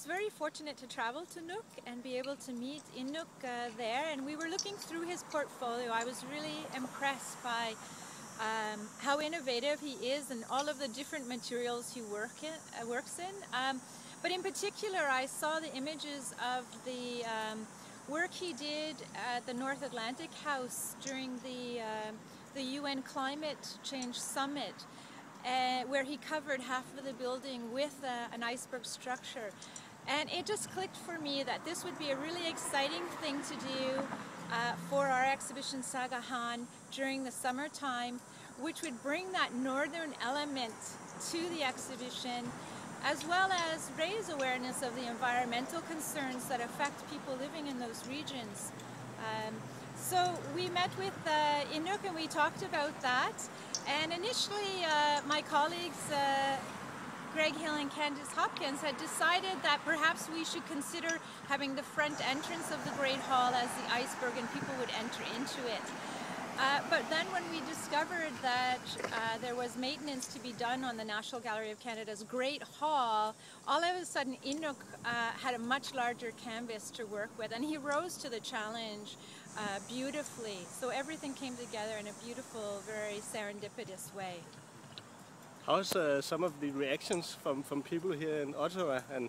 was very fortunate to travel to Nuuk and be able to meet Inuk uh, there. And we were looking through his portfolio. I was really impressed by um, how innovative he is and all of the different materials he work in, uh, works in. Um, but in particular, I saw the images of the um, work he did at the North Atlantic House during the, uh, the UN Climate Change Summit uh, where he covered half of the building with uh, an iceberg structure. And it just clicked for me that this would be a really exciting thing to do uh, for our exhibition Sakahán during the summertime, which would bring that northern element to the exhibition as well as raise awareness of the environmental concerns that affect people living in those regions. Um, so we met with uh, Inuk and we talked about that. And initially, uh, my colleagues, uh, Greg Hill and Candice Hopkins, had decided that perhaps we should consider having the front entrance of the Great Hall as the iceberg and people would enter into it. Uh, but then when we discovered that uh, there was maintenance to be done on the National Gallery of Canada's Great Hall, all of a sudden Inuk uh, had a much larger canvas to work with and he rose to the challenge uh, beautifully. So everything came together in a beautiful, very serendipitous way. How's uh, some of the reactions from, from people here in Ottawa and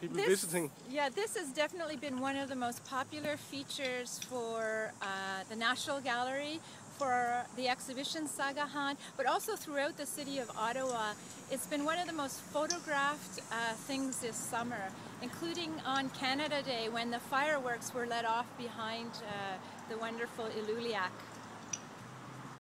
people this, visiting? Yeah, this has definitely been one of the most popular features for uh, the National Gallery, for the exhibition Sakahán, but also throughout the city of Ottawa. It's been one of the most photographed uh, things this summer, including on Canada Day when the fireworks were let off behind uh, the wonderful Iluliaq.